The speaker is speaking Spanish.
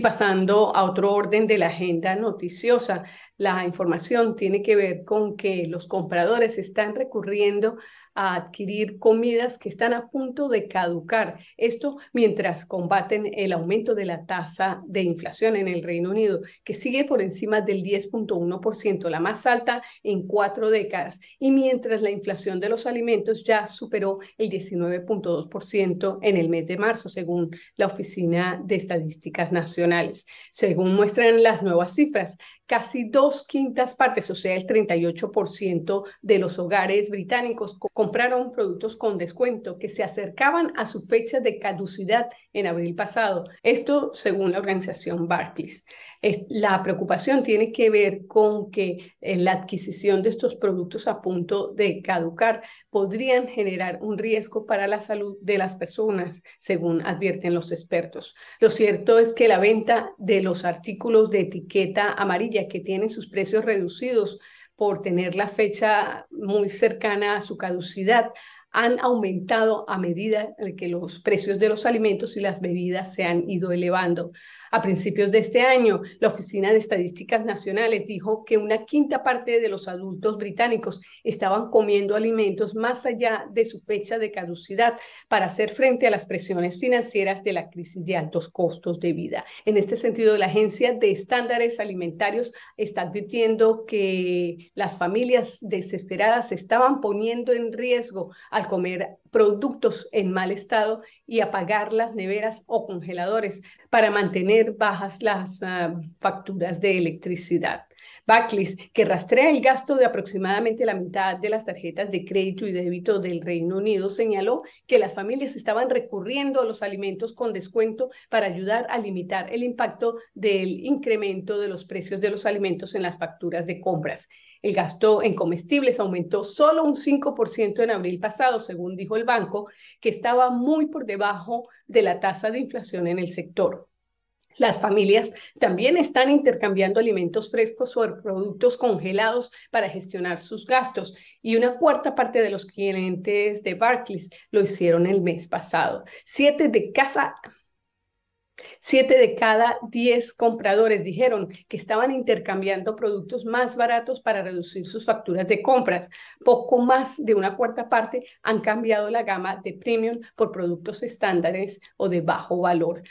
pasando a otro orden de la agenda noticiosa, la información tiene que ver con que los compradores están recurriendo a adquirir comidas que están a punto de caducar. Esto mientras combaten el aumento de la tasa de inflación en el Reino Unido, que sigue por encima del 10.1%, la más alta en cuatro décadas, y mientras la inflación de los alimentos ya superó el 19.2% en el mes de marzo, según la Oficina de Estadísticas Nacionales. Según muestran las nuevas cifras, casi dos quintas partes, o sea, el 38% de los hogares británicos compraron productos con descuento que se acercaban a su fecha de caducidad en abril pasado. Esto según la organización Barclays. La preocupación tiene que ver con que eh, la adquisición de estos productos a punto de caducar podrían generar un riesgo para la salud de las personas, según advierten los expertos. Lo cierto es que la venta de los artículos de etiqueta amarilla que tienen sus precios reducidos por tener la fecha muy cercana a su caducidad han aumentado a medida que los precios de los alimentos y las bebidas se han ido elevando. A principios de este año, la Oficina de Estadísticas Nacionales dijo que una quinta parte de los adultos británicos estaban comiendo alimentos más allá de su fecha de caducidad para hacer frente a las presiones financieras de la crisis de altos costos de vida. En este sentido, la Agencia de Estándares Alimentarios está advirtiendo que las familias desesperadas se estaban poniendo en riesgo al comer productos en mal estado y apagar las neveras o congeladores para mantener bajas las ah, facturas de electricidad. Barclays, que rastrea el gasto de aproximadamente la mitad de las tarjetas de crédito y débito del Reino Unido, señaló que las familias estaban recurriendo a los alimentos con descuento para ayudar a limitar el impacto del incremento de los precios de los alimentos en las facturas de compras. El gasto en comestibles aumentó solo un 5% en abril pasado, según dijo el banco, que estaba muy por debajo de la tasa de inflación en el sector. Las familias también están intercambiando alimentos frescos o productos congelados para gestionar sus gastos y una cuarta parte de los clientes de Barclays lo hicieron el mes pasado. Siete de Siete de cada diez compradores dijeron que estaban intercambiando productos más baratos para reducir sus facturas de compras. Poco más de una cuarta parte han cambiado la gama de premium por productos estándares o de bajo valor.